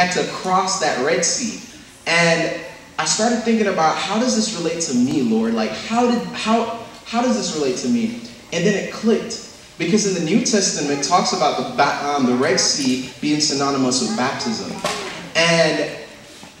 had to cross that Red Sea. And I started thinking about how does this relate to me, Lord? Like how did how how does this relate to me? And then it clicked. Because in the New Testament, it talks about the, um, the Red Sea being synonymous with baptism. And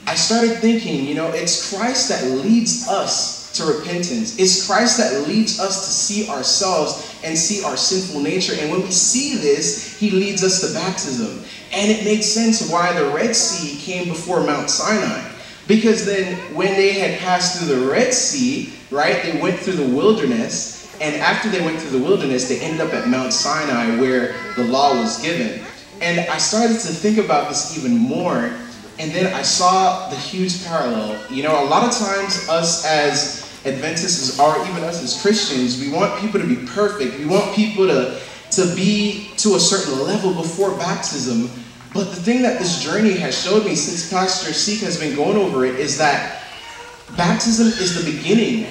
I started thinking, you know, it's Christ that leads us to repentance. It's Christ that leads us to see ourselves and see our sinful nature. And when we see this, he leads us to baptism. And it makes sense why the Red Sea came before Mount Sinai. Because then when they had passed through the Red Sea, right, they went through the wilderness. And after they went through the wilderness, they ended up at Mount Sinai where the law was given. And I started to think about this even more. And then I saw the huge parallel. You know, a lot of times us as Adventists, or even us as Christians, we want people to be perfect. We want people to, to be to a certain level before baptism. But the thing that this journey has showed me since Pastor Seek has been going over it is that baptism is the beginning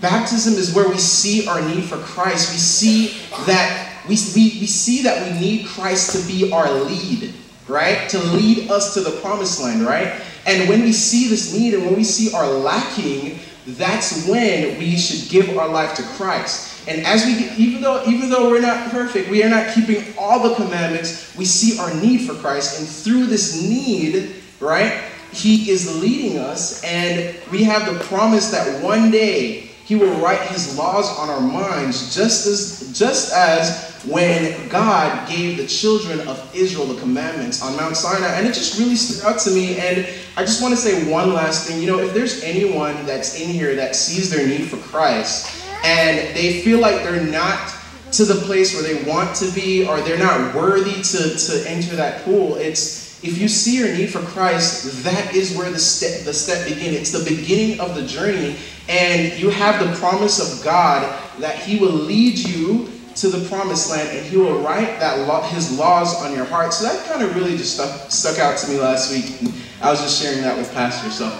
Baptism is where we see our need for Christ. We see that we, we, we see that we need Christ to be our lead, right? To lead us to the promised land, right? And when we see this need and when we see our lacking, that's when we should give our life to Christ. And as we, even though, even though we're not perfect, we are not keeping all the commandments, we see our need for Christ. And through this need, right, He is leading us. And we have the promise that one day he will write his laws on our minds just as, just as when God gave the children of Israel the commandments on Mount Sinai. And it just really stood out to me. And I just want to say one last thing. You know, if there's anyone that's in here that sees their need for Christ and they feel like they're not to the place where they want to be or they're not worthy to, to enter that pool, it's if you see your need for Christ, that is where the step, the step begins. It's the beginning of the journey. And you have the promise of God that He will lead you to the promised land and He will write that law, His laws on your heart. So that kind of really just stuck, stuck out to me last week. And I was just sharing that with Pastor. So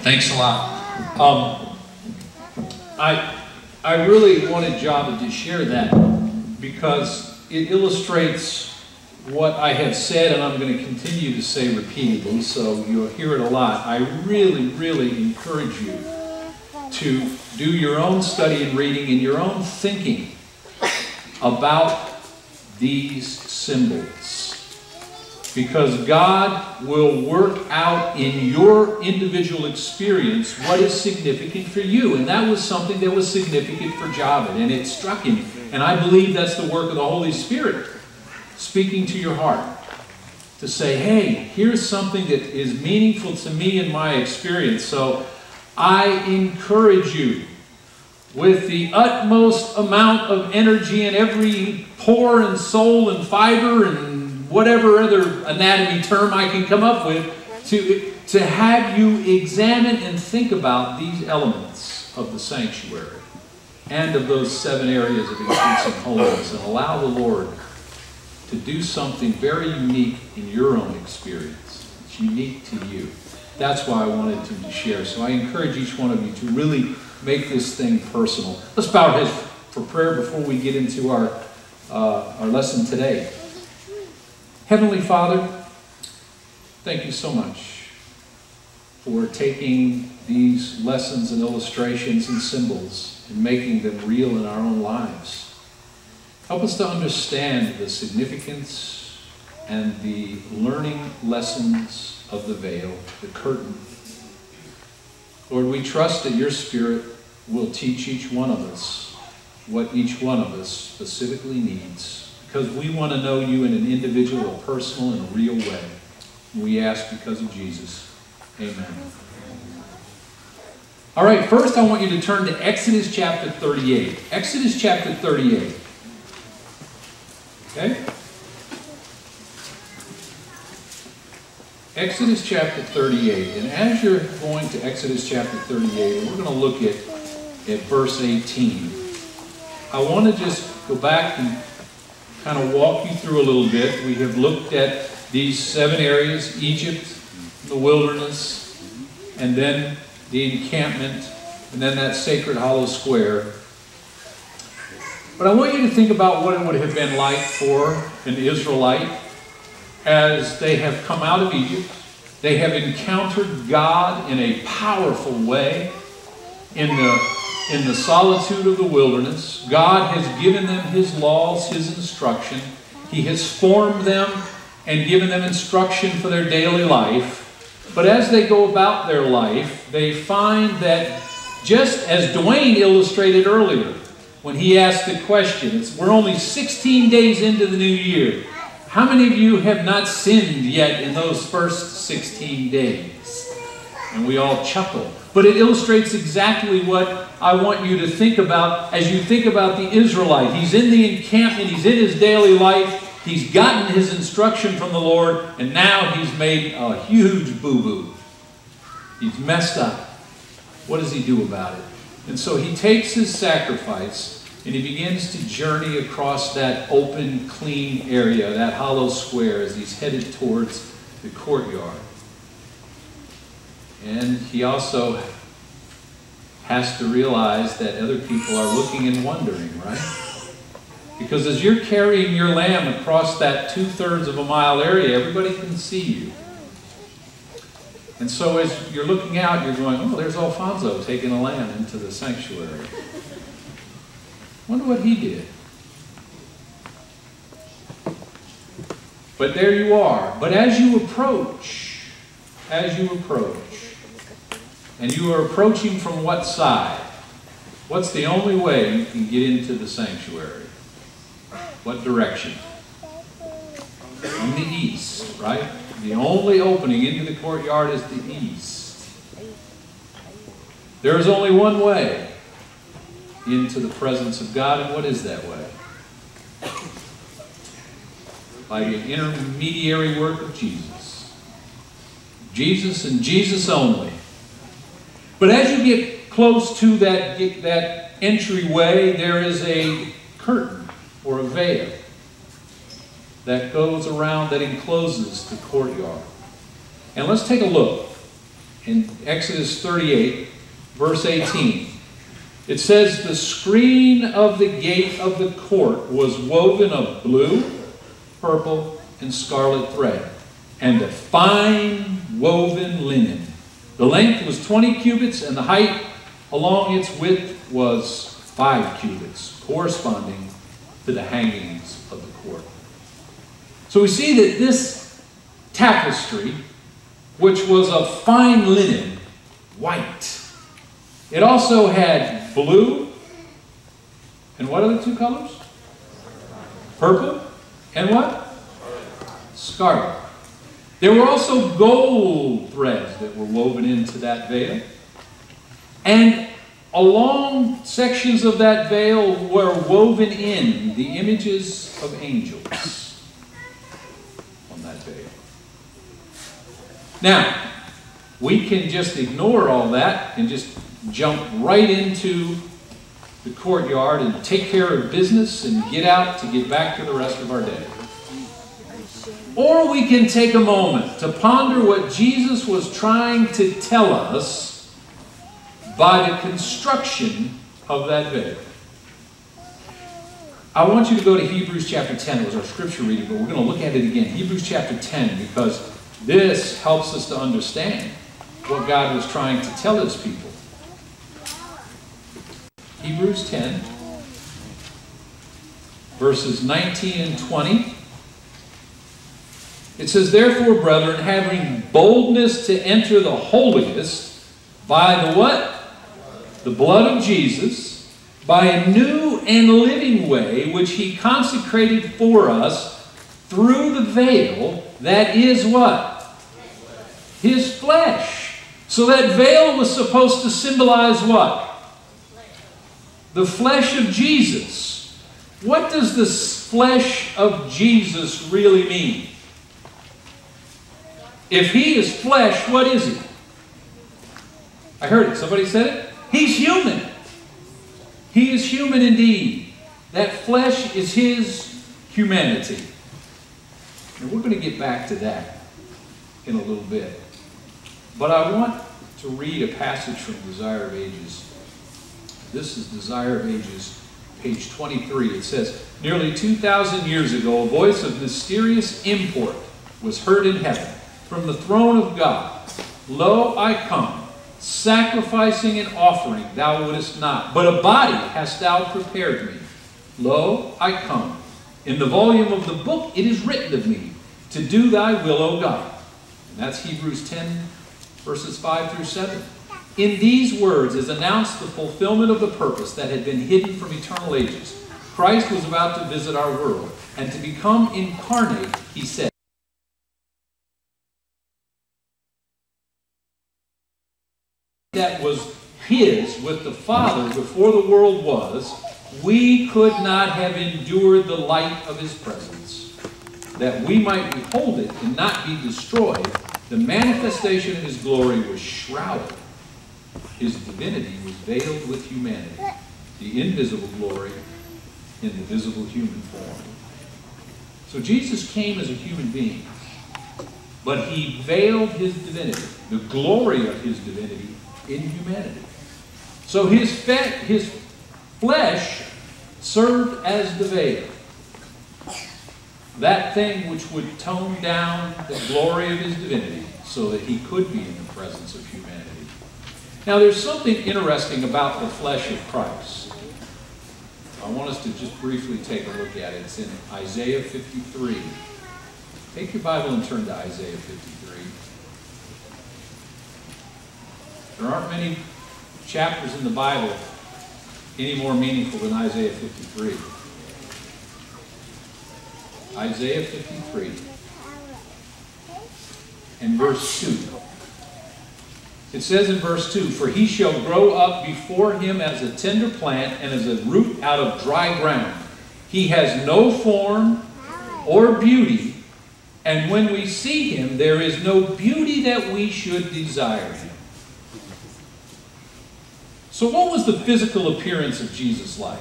thanks a lot. Um, I I really wanted Javed to share that because it illustrates what I have said, and I'm going to continue to say repeatedly, so you'll hear it a lot. I really, really encourage you to do your own study and reading and your own thinking about these symbols. Because God will work out in your individual experience what is significant for you. And that was something that was significant for Javed, and it struck him. And I believe that's the work of the Holy Spirit speaking to your heart to say, hey, here's something that is meaningful to me in my experience. So I encourage you with the utmost amount of energy in every pore and soul and fiber and whatever other anatomy term I can come up with to, to have you examine and think about these elements of the sanctuary and of those seven areas of increasing holiness and allow the Lord to do something very unique in your own experience. It's unique to you. That's why I wanted to share. So I encourage each one of you to really make this thing personal. Let's bow our heads for prayer before we get into our, uh, our lesson today. Heavenly Father, thank you so much for taking these lessons and illustrations and symbols and making them real in our own lives. Help us to understand the significance and the learning lessons of the veil, the curtain. Lord, we trust that your Spirit will teach each one of us what each one of us specifically needs because we want to know you in an individual, personal, and real way. We ask because of Jesus. Amen. All right, first I want you to turn to Exodus chapter 38. Exodus chapter 38. Okay? Exodus chapter 38. And as you're going to Exodus chapter 38, we're going to look at, at verse 18. I want to just go back and kind of walk you through a little bit. We have looked at these seven areas Egypt, the wilderness, and then the encampment, and then that sacred hollow square. But I want you to think about what it would have been like for an Israelite as they have come out of Egypt, they have encountered God in a powerful way in the, in the solitude of the wilderness. God has given them His laws, His instruction. He has formed them and given them instruction for their daily life. But as they go about their life, they find that just as Dwayne illustrated earlier, when he asked the question, we're only 16 days into the new year. How many of you have not sinned yet in those first 16 days? And we all chuckle. But it illustrates exactly what I want you to think about as you think about the Israelite. He's in the encampment, he's in his daily life, He's gotten his instruction from the Lord, and now he's made a huge boo boo. He's messed up. What does he do about it? And so he takes his sacrifice and he begins to journey across that open, clean area, that hollow square, as he's headed towards the courtyard. And he also has to realize that other people are looking and wondering, right? Because as you're carrying your lamb across that two thirds of a mile area, everybody can see you. And so as you're looking out, you're going, oh, there's Alfonso taking a lamb into the sanctuary. Wonder what he did. But there you are. But as you approach, as you approach, and you are approaching from what side? What's the only way you can get into the sanctuary? What direction? From the east, right? The only opening into the courtyard is the east. There is only one way into the presence of God, and what is that way? By the intermediary work of Jesus. Jesus and Jesus only. But as you get close to that, that entryway, there is a curtain or a veil that goes around, that encloses the courtyard. And let's take a look in Exodus 38, verse 18. It says, The screen of the gate of the court was woven of blue, purple, and scarlet thread, and a fine woven linen. The length was 20 cubits, and the height along its width was 5 cubits, corresponding to the hangings of the court. So we see that this tapestry, which was of fine linen, white, it also had blue, and what are the two colors? Purple, and what? Scarlet. There were also gold threads that were woven into that veil. And Along sections of that veil were woven in the images of angels on that veil. Now, we can just ignore all that and just jump right into the courtyard and take care of business and get out to get back to the rest of our day. Or we can take a moment to ponder what Jesus was trying to tell us by the construction of that veil. I want you to go to Hebrews chapter 10. It was our scripture reading, but we're going to look at it again. Hebrews chapter 10, because this helps us to understand what God was trying to tell his people. Hebrews 10, verses 19 and 20. It says, Therefore, brethren, having boldness to enter the holiest by the what? the blood of Jesus by a new and living way which he consecrated for us through the veil that is what? His flesh. So that veil was supposed to symbolize what? The flesh of Jesus. What does the flesh of Jesus really mean? If he is flesh, what is he? I heard it. Somebody said it? He's human. He is human indeed. That flesh is his humanity. And we're going to get back to that in a little bit. But I want to read a passage from Desire of Ages. This is Desire of Ages, page 23. It says, Nearly 2,000 years ago, a voice of mysterious import was heard in heaven from the throne of God Lo, I come, sacrificing and offering thou wouldest not, but a body hast thou prepared me. Lo, I come. In the volume of the book it is written of me, to do thy will, O God. And that's Hebrews 10, verses 5 through 7. In these words is announced the fulfillment of the purpose that had been hidden from eternal ages. Christ was about to visit our world, and to become incarnate, he said. That was his with the Father before the world was, we could not have endured the light of his presence, that we might behold it and not be destroyed. The manifestation of his glory was shrouded. His divinity was veiled with humanity, the invisible glory in the visible human form. So Jesus came as a human being, but he veiled his divinity, the glory of his divinity, in humanity. So his, his flesh served as the veil. That thing which would tone down the glory of his divinity so that he could be in the presence of humanity. Now, there's something interesting about the flesh of Christ. I want us to just briefly take a look at it. It's in Isaiah 53. Take your Bible and turn to Isaiah 53. There aren't many chapters in the Bible any more meaningful than Isaiah 53. Isaiah 53 and verse 2. It says in verse 2 For he shall grow up before him as a tender plant and as a root out of dry ground. He has no form or beauty, and when we see him, there is no beauty that we should desire. So, what was the physical appearance of Jesus like?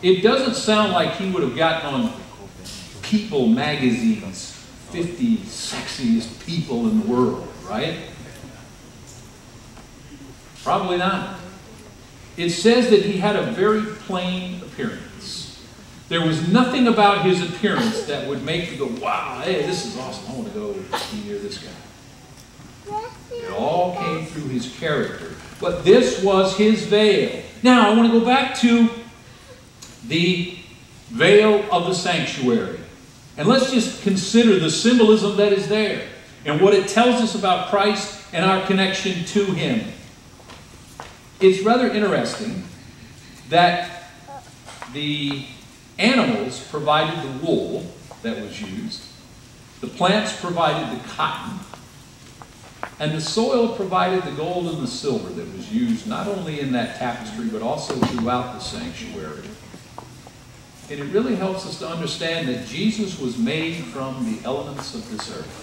It doesn't sound like he would have gotten on People magazine's 50 sexiest people in the world, right? Probably not. It says that he had a very plain appearance. There was nothing about his appearance that would make you go, wow, hey, this is awesome. I want to go be near this guy. It all came through his character. But this was his veil. Now, I want to go back to the veil of the sanctuary. And let's just consider the symbolism that is there and what it tells us about Christ and our connection to Him. It's rather interesting that the animals provided the wool that was used, the plants provided the cotton, and the soil provided the gold and the silver that was used not only in that tapestry but also throughout the sanctuary. And it really helps us to understand that Jesus was made from the elements of this earth.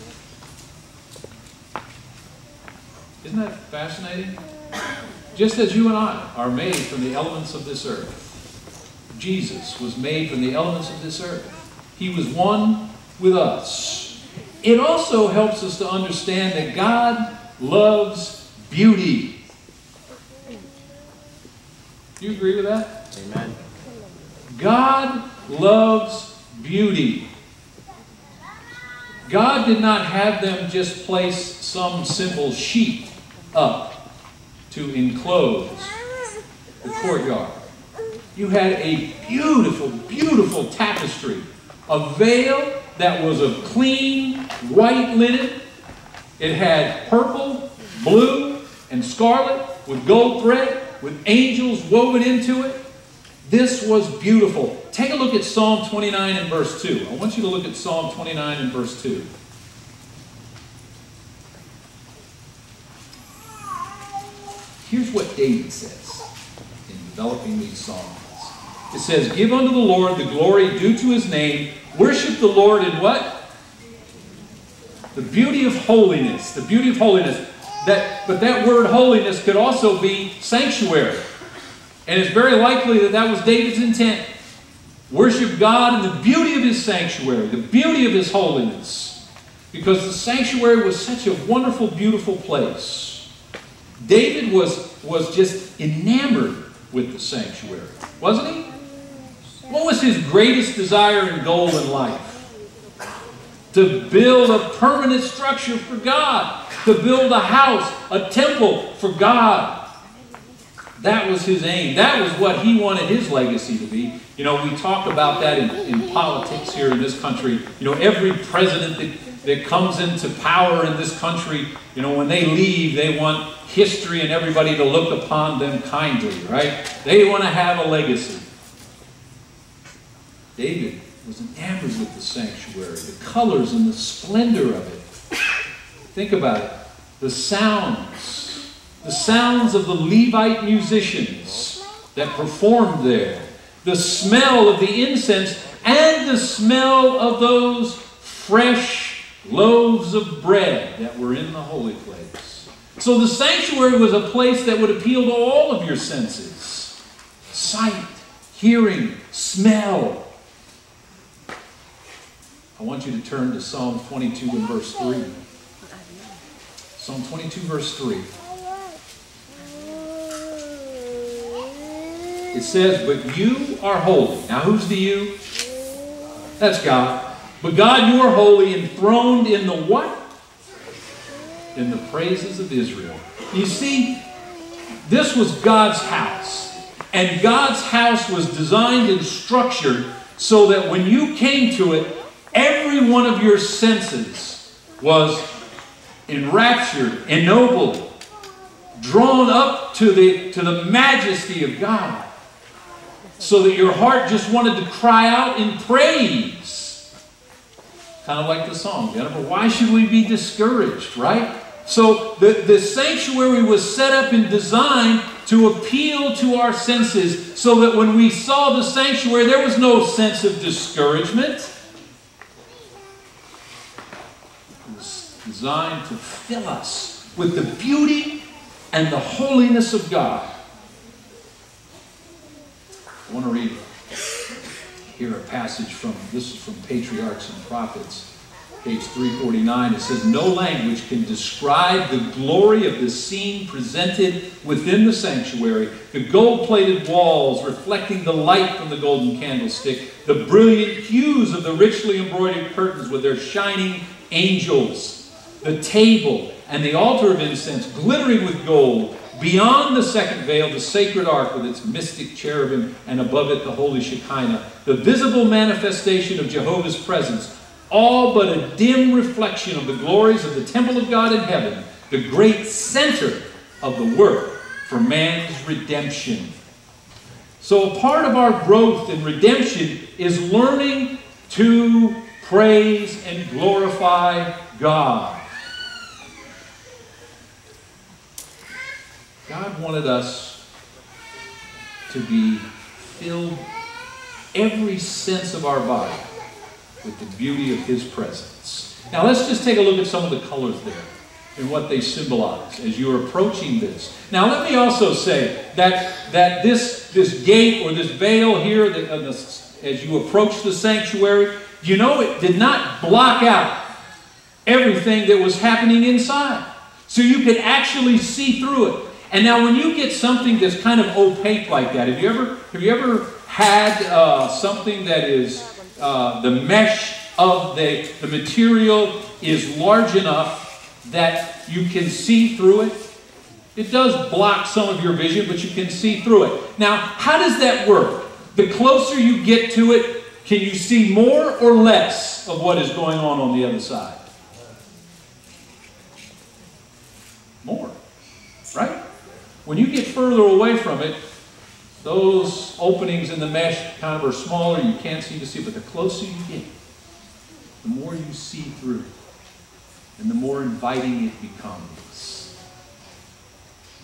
Isn't that fascinating? Just as you and I are made from the elements of this earth, Jesus was made from the elements of this earth. He was one with us. It also helps us to understand that God loves beauty. Do you agree with that? Amen. God loves beauty. God did not have them just place some simple sheet up to enclose the courtyard. You had a beautiful, beautiful tapestry, a veil that was of clean white linen. It had purple, blue, and scarlet with gold thread, with angels woven into it. This was beautiful. Take a look at Psalm 29 and verse 2. I want you to look at Psalm 29 and verse 2. Here's what David says in developing these songs. It says, Give unto the Lord the glory due to his name. Worship the Lord in what? The beauty of holiness. The beauty of holiness. That, but that word holiness could also be sanctuary. And it's very likely that that was David's intent. Worship God in the beauty of his sanctuary, the beauty of his holiness. Because the sanctuary was such a wonderful, beautiful place. David was, was just enamored with the sanctuary, wasn't he? What was his greatest desire and goal in life? To build a permanent structure for God, to build a house, a temple for God. That was his aim. That was what he wanted his legacy to be. You know, we talk about that in, in politics here in this country. You know, every president that, that comes into power in this country, you know, when they leave, they want history and everybody to look upon them kindly, right? They want to have a legacy. David was enamored with the sanctuary, the colors and the splendor of it. Think about it. The sounds, the sounds of the Levite musicians that performed there, the smell of the incense, and the smell of those fresh loaves of bread that were in the holy place. So the sanctuary was a place that would appeal to all of your senses sight, hearing, smell, I want you to turn to Psalm 22 and verse 3. Psalm 22, verse 3. It says, But you are holy. Now, who's the you? That's God. But God, you are holy, enthroned in the what? In the praises of Israel. You see, this was God's house. And God's house was designed and structured so that when you came to it, Every one of your senses was enraptured, ennobled, drawn up to the, to the majesty of God. So that your heart just wanted to cry out in praise. Kind of like the song, Jennifer. Why should we be discouraged, right? So the, the sanctuary was set up and designed to appeal to our senses so that when we saw the sanctuary, there was no sense of discouragement. Designed to fill us with the beauty and the holiness of God. I want to read here a passage from this is from Patriarchs and Prophets, page 349. It says, No language can describe the glory of the scene presented within the sanctuary, the gold plated walls reflecting the light from the golden candlestick, the brilliant hues of the richly embroidered curtains with their shining angels the table, and the altar of incense glittering with gold. Beyond the second veil, the sacred ark with its mystic cherubim, and above it the holy Shekinah, the visible manifestation of Jehovah's presence, all but a dim reflection of the glories of the temple of God in heaven, the great center of the work for man's redemption. So, a part of our growth in redemption is learning to praise and glorify God. God wanted us to be filled every sense of our body with the beauty of His presence. Now let's just take a look at some of the colors there and what they symbolize as you're approaching this. Now let me also say that, that this, this gate or this veil here, that, uh, this, as you approach the sanctuary, you know it did not block out everything that was happening inside. So you could actually see through it. And now when you get something that's kind of opaque like that, have you ever, have you ever had uh, something that is, uh, the mesh of the, the material is large enough that you can see through it? It does block some of your vision, but you can see through it. Now, how does that work? The closer you get to it, can you see more or less of what is going on on the other side? More, right? When you get further away from it, those openings in the mesh kind of are smaller, you can't seem to see, but the closer you get, the more you see through, and the more inviting it becomes.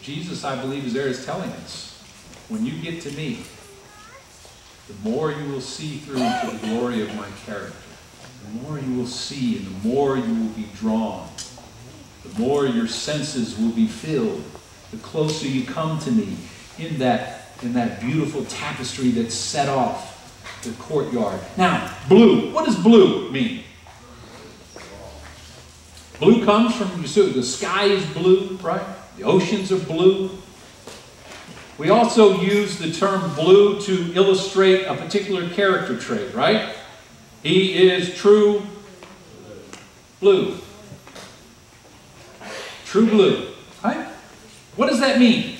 Jesus, I believe, is there is telling us, when you get to me, the more you will see through to the glory of my character. The more you will see and the more you will be drawn. The more your senses will be filled the closer you come to me in that, in that beautiful tapestry that's set off the courtyard. Now, blue. What does blue mean? Blue comes from, so the sky is blue, right? The oceans are blue. We also use the term blue to illustrate a particular character trait, right? He is true blue. True blue. What does that mean?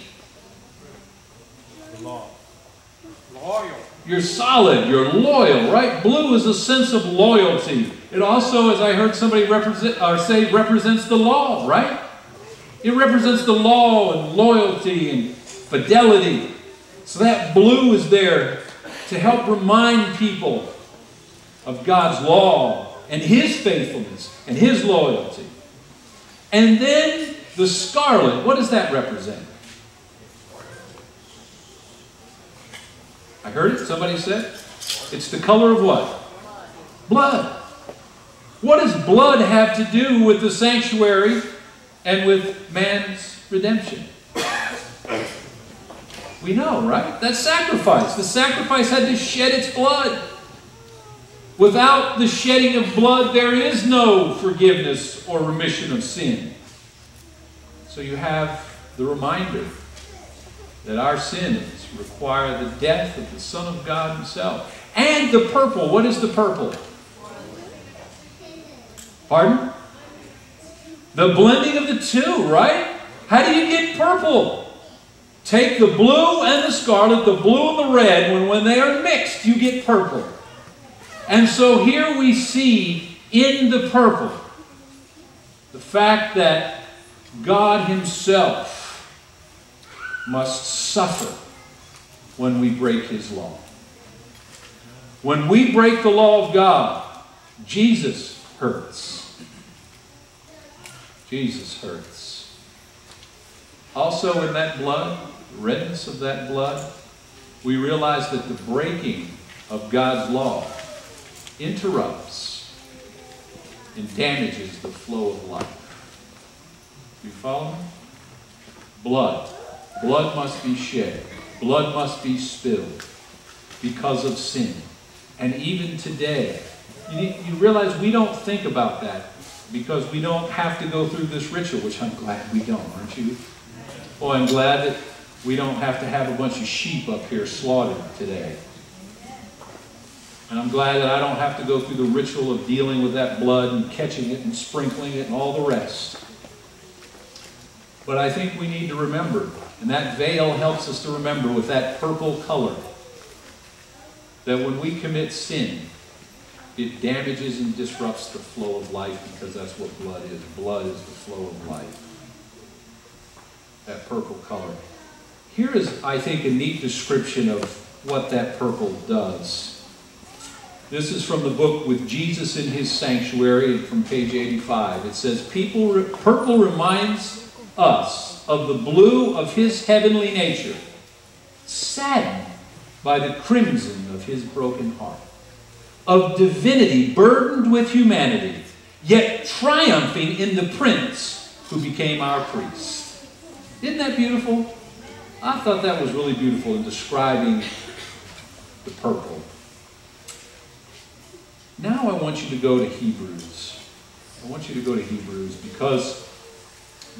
Loyal. You're solid, you're loyal, right? Blue is a sense of loyalty. It also, as I heard somebody represent or say, represents the law, right? It represents the law and loyalty and fidelity. So that blue is there to help remind people of God's law and His faithfulness and His loyalty. And then the scarlet, what does that represent? I heard it, somebody said. It's the color of what? Blood. What does blood have to do with the sanctuary and with man's redemption? We know, right? That sacrifice. The sacrifice had to shed its blood. Without the shedding of blood, there is no forgiveness or remission of sin. So you have the reminder that our sins require the death of the Son of God Himself. And the purple. What is the purple? Pardon? The blending of the two, right? How do you get purple? Take the blue and the scarlet, the blue and the red, when, when they are mixed, you get purple. And so here we see in the purple the fact that God Himself must suffer when we break His law. When we break the law of God, Jesus hurts. Jesus hurts. Also, in that blood, redness of that blood, we realize that the breaking of God's law interrupts and damages the flow of life. You follow me? Blood. Blood must be shed. Blood must be spilled because of sin. And even today, you, you realize we don't think about that because we don't have to go through this ritual, which I'm glad we don't, aren't you? Oh, I'm glad that we don't have to have a bunch of sheep up here slaughtered today. And I'm glad that I don't have to go through the ritual of dealing with that blood and catching it and sprinkling it and all the rest. But I think we need to remember, and that veil helps us to remember with that purple color, that when we commit sin, it damages and disrupts the flow of life because that's what blood is. Blood is the flow of life. That purple color. Here is, I think, a neat description of what that purple does. This is from the book With Jesus in His Sanctuary from page 85. It says, People, Purple reminds us of the blue of His heavenly nature, saddened by the crimson of His broken heart, of divinity burdened with humanity, yet triumphing in the Prince who became our priest. Isn't that beautiful? I thought that was really beautiful in describing the purple. Now I want you to go to Hebrews. I want you to go to Hebrews because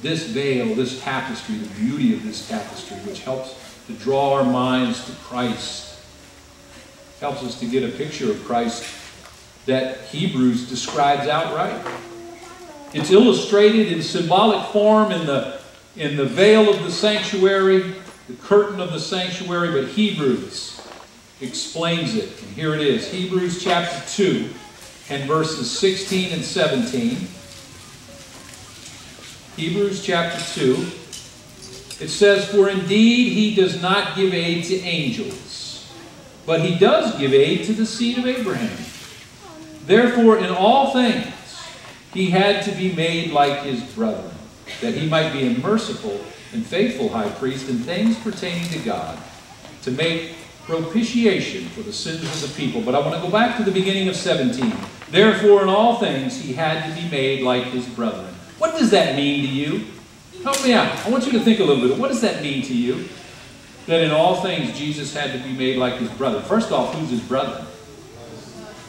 this veil, this tapestry, the beauty of this tapestry, which helps to draw our minds to Christ, helps us to get a picture of Christ that Hebrews describes outright. It's illustrated in symbolic form in the, in the veil of the sanctuary, the curtain of the sanctuary, but Hebrews explains it. And here it is Hebrews chapter 2 and verses 16 and 17. Hebrews chapter 2. It says, For indeed he does not give aid to angels, but he does give aid to the seed of Abraham. Therefore, in all things, he had to be made like his brethren, that he might be a merciful and faithful high priest in things pertaining to God, to make propitiation for the sins of the people. But I want to go back to the beginning of 17. Therefore, in all things, he had to be made like his brethren. What does that mean to you? Help me out. I want you to think a little bit. What does that mean to you? That in all things, Jesus had to be made like his brother. First off, who's his brother?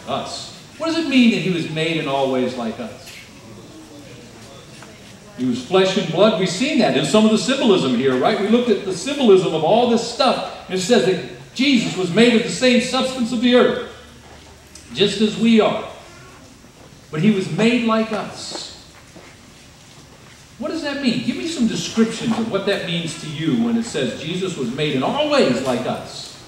Us. What does it mean that he was made in all ways like us? He was flesh and blood. We've seen that in some of the symbolism here, right? We looked at the symbolism of all this stuff. And it says that Jesus was made of the same substance of the earth, just as we are. But he was made like us. What does that mean? Give me some descriptions of what that means to you when it says Jesus was made in all ways like us.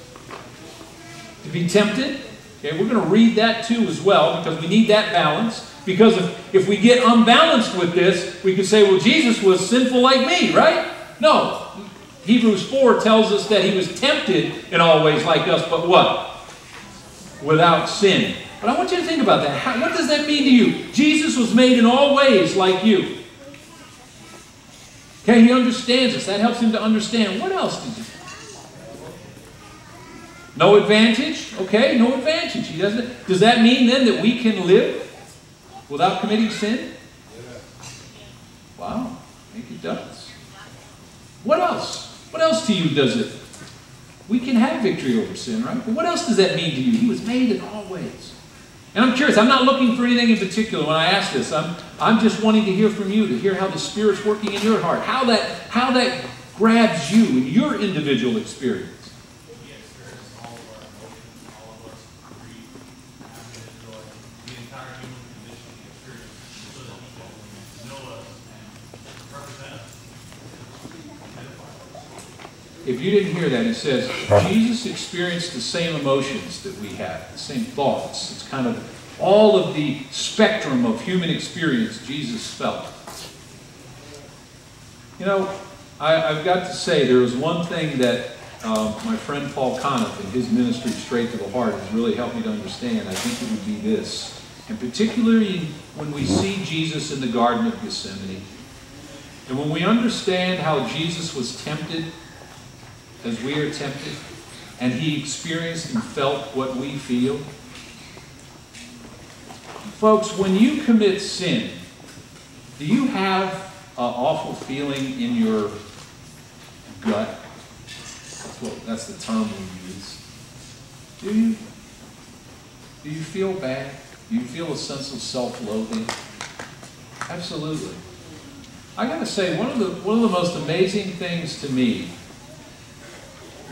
To be tempted? Okay, we're going to read that too as well because we need that balance. Because if, if we get unbalanced with this, we could say, well, Jesus was sinful like me, right? No. Hebrews 4 tells us that he was tempted in all ways like us, but what? Without sin. But I want you to think about that. How, what does that mean to you? Jesus was made in all ways like you. Okay, he understands us. That helps him to understand. What else did you no advantage? Okay, no advantage. He doesn't. Does that mean then that we can live without committing sin? Wow, I think it does. What else? What else to you does it? We can have victory over sin, right? But what else does that mean to you? He was made in all ways. And I'm curious, I'm not looking for anything in particular when I ask this. I'm, I'm just wanting to hear from you, to hear how the Spirit's working in your heart, how that, how that grabs you in your individual experience. If you didn't hear that, he says, Jesus experienced the same emotions that we have, the same thoughts. It's kind of all of the spectrum of human experience Jesus felt. You know, I, have got to say, there was one thing that uh, my friend Paul Coneff in his ministry, Straight to the Heart, has really helped me to understand. I think it would be this. And particularly when we see Jesus in the Garden of Gethsemane, and when we understand how Jesus was tempted as we are tempted, and he experienced and felt what we feel? Folks, when you commit sin, do you have an awful feeling in your gut? That's, that's the term we use. Do you? Do you feel bad? Do you feel a sense of self-loathing? Absolutely. I got to say, one of the one of the most amazing things to me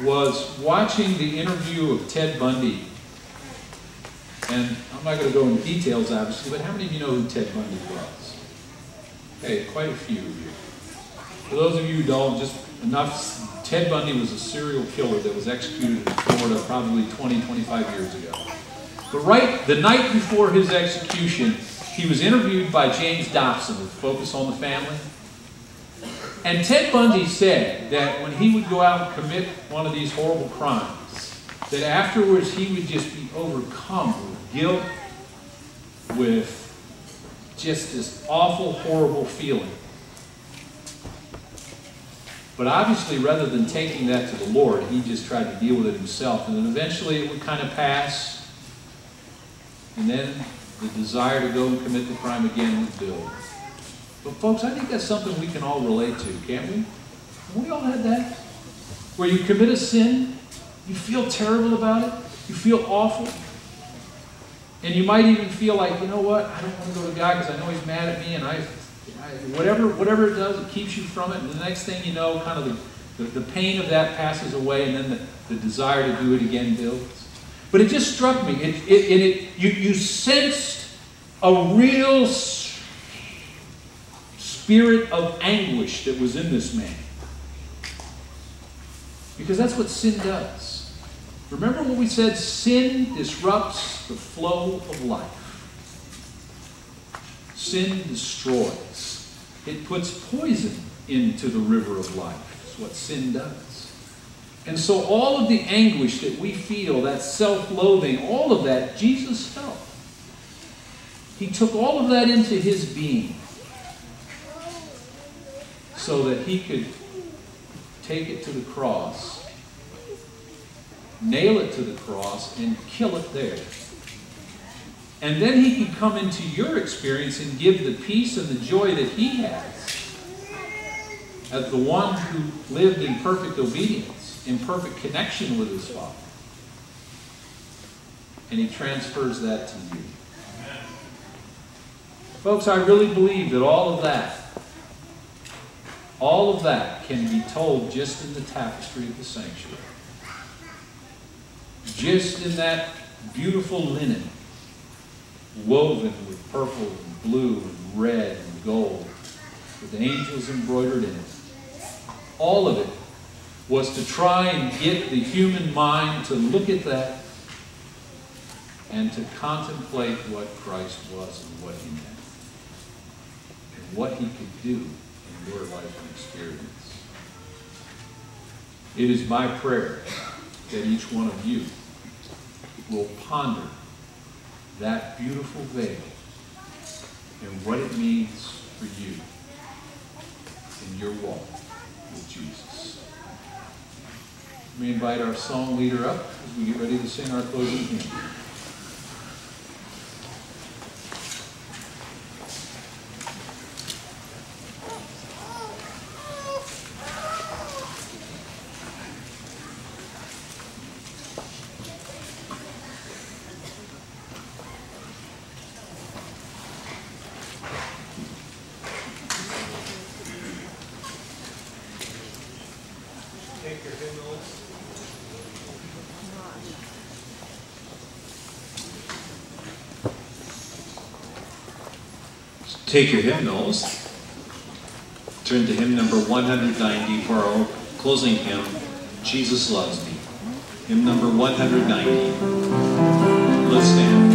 was watching the interview of Ted Bundy. And I'm not going to go into details, obviously, but how many of you know who Ted Bundy was? Okay, quite a few of you. For those of you who don't, just enough. Ted Bundy was a serial killer that was executed in Florida probably 20, 25 years ago. But right the night before his execution, he was interviewed by James Dobson with Focus on the Family. And Ted Bundy said that when he would go out and commit one of these horrible crimes, that afterwards he would just be overcome with guilt, with just this awful, horrible feeling. But obviously, rather than taking that to the Lord, he just tried to deal with it himself. And then eventually it would kind of pass. And then the desire to go and commit the crime again would build. But folks, I think that's something we can all relate to, can't we? we all had that. Where you commit a sin, you feel terrible about it, you feel awful, and you might even feel like, you know what, I don't want to go to God because I know He's mad at me, and I, I, whatever, whatever it does, it keeps you from it. And the next thing you know, kind of the, the, the pain of that passes away, and then the, the desire to do it again builds. But it just struck me. It, it, it, it you, you sensed a real spirit of anguish that was in this man. Because that's what sin does. Remember what we said? Sin disrupts the flow of life. Sin destroys. It puts poison into the river of life. That's what sin does. And so all of the anguish that we feel, that self-loathing, all of that, Jesus felt. He took all of that into his being so that he could take it to the cross, nail it to the cross, and kill it there. And then he can come into your experience and give the peace and the joy that he has as the one who lived in perfect obedience, in perfect connection with his Father. And he transfers that to you. Folks, I really believe that all of that All of that can be told just in the tapestry of the sanctuary. Just in that beautiful linen, woven with purple and blue and red and gold, with angels embroidered in it. All of it was to try and get the human mind to look at that and to contemplate what Christ was and what he meant, and what he could do your life and experience. It is my prayer that each one of you will ponder that beautiful veil and what it means for you in your walk with Jesus. Me invite our song leader up as we get ready to sing our closing hymn. Take your hymnals. Turn to hymn number 190 for our closing hymn, Jesus Loves Me. Hymn number 190. Let's stand.